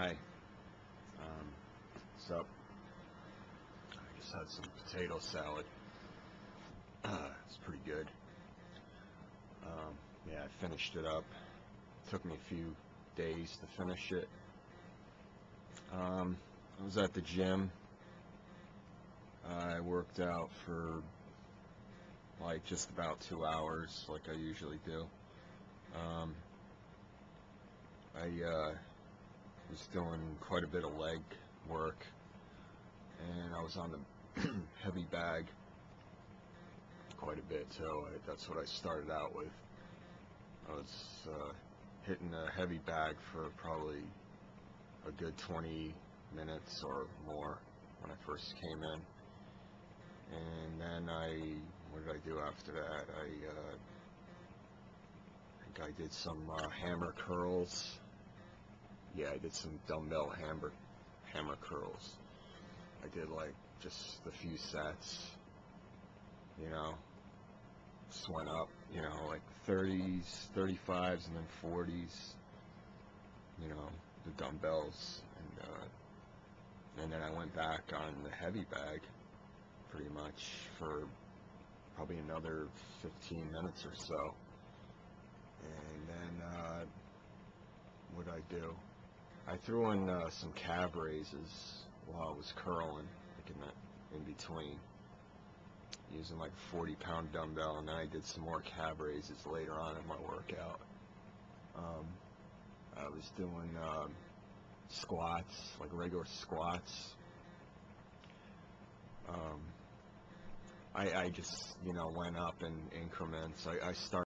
Hi. Um, so, I just had some potato salad. it's pretty good. Um, yeah, I finished it up. took me a few days to finish it. Um, I was at the gym. I worked out for like just about two hours, like I usually do. Um, I uh, was doing quite a bit of leg work, and I was on the heavy bag quite a bit, so I, that's what I started out with. I was uh, hitting a heavy bag for probably a good 20 minutes or more when I first came in. And then I, what did I do after that? I, uh, I think I did some uh, hammer curls. Yeah, I did some dumbbell hammer, hammer curls. I did like just a few sets, you know, just went up, you know, like 30s, 35s, and then 40s, you know, the dumbbells, and uh, and then I went back on the heavy bag, pretty much for probably another 15 minutes or so, and then uh, what I do? I threw in uh, some calf raises while I was curling, like in that in between using like a 40 pound dumbbell and then I did some more calf raises later on in my workout. Um, I was doing um, squats, like regular squats. Um, I, I just, you know, went up in increments. I, I started